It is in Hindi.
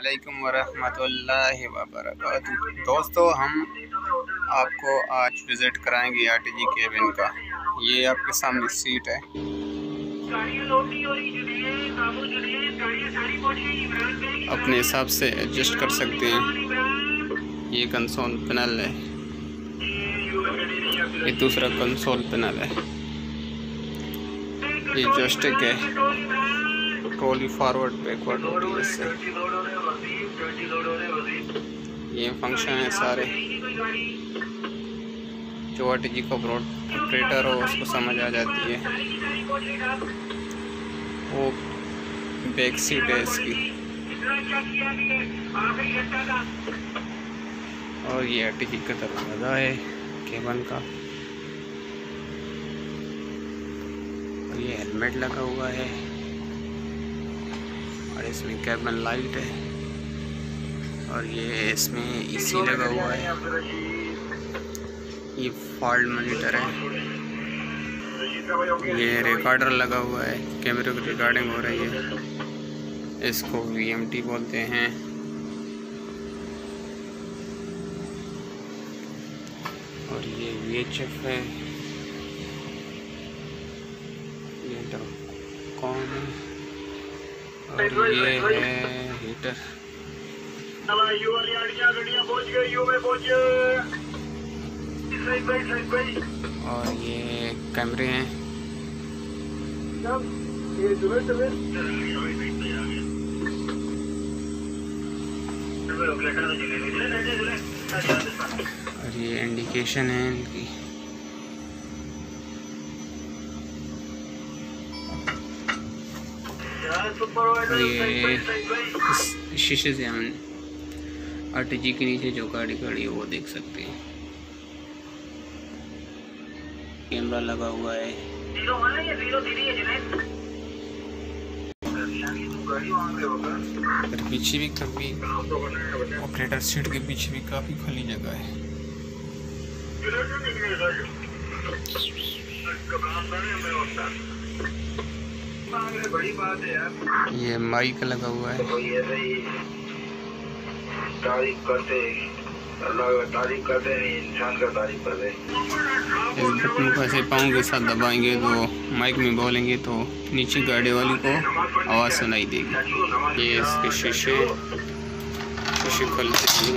वालेकुम वरहमतुल्लाहि वबरकातुहू। दोस्तों, हम आपको आज विज़िट कराएँगे आर टी जी केबिन का। ये आपके सामने सीट है। अपने हिसाब से एडजस्ट कर सकते हैं। ये कंसोल पैनल है। ये दूसरा कंसोल पैनल है। ये जोस्टिक है। ट्रॉली फॉरवर्ड बैकवर्ड हो रही है इससे। ये फ़ंक्शन है सारे। जो आर जी का ऑपरेटर हो, उसको समझ आ जाती है। वो बैक सीट है इसकी। और ये आर टी जी का दरवाज़ा है केबल का। और ये हेलमेट लगा हुआ है। इसमें कैबन लाइट है और ये इसमें एसी लगा हुआ है। ये फॉल्ट मॉनिटर है। ये रिकॉर्डर लगा हुआ है। कैमरे की रिकॉर्डिंग हो रही है। इसको वीएमटी बोलते हैं। और ये वीएचएफ है। और ये है हीटर। और ये कैमरे हैं। और ये इंडिकेशन है इनकी। ये शीशे से हम आर टी के नीचे जो गाड़ी खड़ी है, वो देख सकते हैं। कैमरा लगा हुआ है। और पीछे भी काफ़ी ऑपरेटर सीट के पीछे भी काफ़ी खाली जगह है। ये माइक लगा हुआ है। तारीफ़ करते अल्लाह का तारीफ़ करते इंसान का तारीफ़ करते ऐसे पाँव के साथ दबाएँगे तो माइक में बोलेंगे तो नीचे गाड़ी वाली को आवाज़ सुनाई देगी। ये इसके शीशे शीशे खोलते हैं।